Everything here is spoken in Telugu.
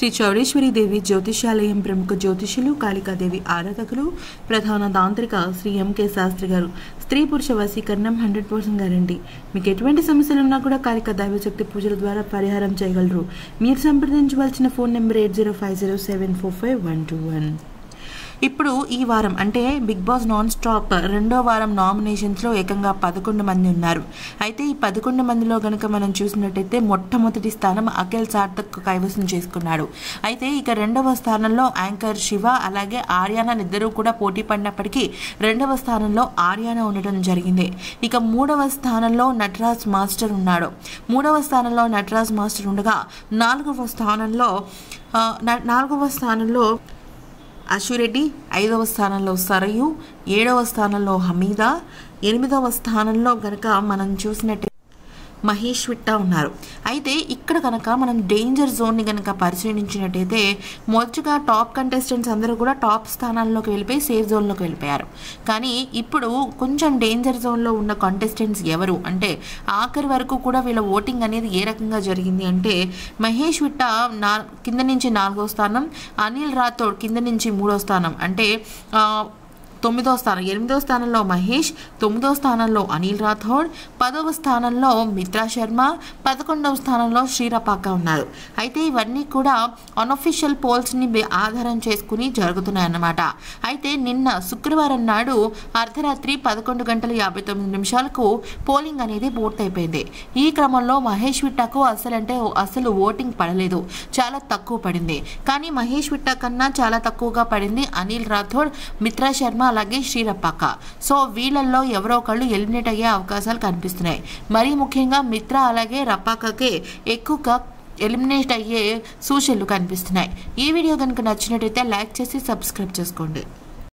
శ్రీ చౌడేశ్వరి దేవి జ్యోతిషాలయం ప్రముఖ జ్యోతిషులు కాళికాదేవి ఆరాధకులు ప్రధాన తాంత్రిక శ్రీ ఎంకే శాస్త్రి గారు. స్త్రీ పురుష వశీకరణం హండ్రెడ్ పర్సెంట్ గ్యారంటీ. మీకు ఎటువంటి సమస్యలు ఉన్నా కూడా కాళికా దైవశక్తి పూజల ద్వారా పరిహారం చేయగలరు. మీరు సంప్రదించవలసిన phone number eight zero five zero seven four five one two one. ఇప్పుడు ఈ వారం అంటే బిగ్ బాస్ నాన్ స్టాప్ రెండో వారం నామినేషన్స్లో ఏకంగా పదకొండు మంది ఉన్నారు. అయితే ఈ పదకొండు మందిలో కనుక మనం చూసినట్టయితే మొట్టమొదటి స్థానం అఖిల్ సార్థక్ కైవసం చేసుకున్నాడు. అయితే ఇక రెండవ స్థానంలో యాంకర్ శివ అలాగే ఆర్యానా ఇద్దరూ కూడా పోటీ పడినప్పటికీ రెండవ స్థానంలో ఆర్యానా ఉండటం జరిగింది. ఇక మూడవ స్థానంలో నటరాజ్ మాస్టర్ ఉన్నాడు. మూడవ స్థానంలో నటరాజ్ మాస్టర్ ఉండగా నాలుగవ స్థానంలో నాలుగవ స్థానంలో అశ్విరెడ్డి ఐదవ స్థానంలో సరయు ఏడవ స్థానంలో హమీదా ఎనిమిదవ స్థానంలో గనక మనం చూసినట్టు మహేష్ విట్టా ఉన్నారు. అయితే ఇక్కడ కనుక మనం డేంజర్ జోన్ని కనుక పరిశీలించినట్టయితే మొదటగా టాప్ కంటెస్టెంట్స్ అందరూ కూడా టాప్ స్థానాల్లోకి వెళ్ళిపోయి సేఫ్ జోన్లోకి వెళ్ళిపోయారు. కానీ ఇప్పుడు కొంచెం డేంజర్ జోన్లో ఉన్న కంటెస్టెంట్స్ ఎవరు? అంటే ఆఖరి వరకు కూడా వీళ్ళ ఓటింగ్ అనేది ఏ రకంగా జరిగింది అంటే మహేష్ విట్ట నా కింద నుంచి నాలుగో స్థానం అనిల్ రాథోడ్ కింద నుంచి మూడో స్థానం. అంటే తొమ్మిదో స్థానం ఎనిమిదో స్థానంలో మహేష్ తొమ్మిదో స్థానంలో అనిల్ రాథోడ్ పదవ స్థానంలో మిత్రా శర్మ పదకొండవ స్థానంలో శ్రీరపాక ఉన్నారు. అయితే ఇవన్నీ కూడా అనఫీషియల్ పోల్స్ని ఆధారం చేసుకుని జరుగుతున్నాయన్నమాట. అయితే నిన్న శుక్రవారం నాడు అర్ధరాత్రి పదకొండు గంటల యాభై తొమ్మిది నిమిషాలకు పోలింగ్ అనేది పూర్తయిపోయింది. ఈ క్రమంలో మహేష్ విట్టాకు అసలంటే అసలు ఓటింగ్ పడలేదు. చాలా తక్కువ పడింది. కానీ మహేష్ విట్టా కన్నా చాలా తక్కువగా పడింది అనిల్ రాథోడ్ మిత్రా శర్మ అలాగే శ్రీరప్పక్క సో వీళ్ళల్లో ఎవరో ఒకళ్ళు ఎలిమినేట్ అయ్యే అవకాశాలు కనిపిస్తున్నాయి. మరీ ముఖ్యంగా మిత్ర అలాగే రప్పాకకే ఎక్కువగా ఎలిమినేట్ అయ్యే సూచనలు కనిపిస్తున్నాయి. ఈ వీడియో కనుక నచ్చినట్టయితే లైక్ చేసి సబ్స్క్రైబ్ చేసుకోండి.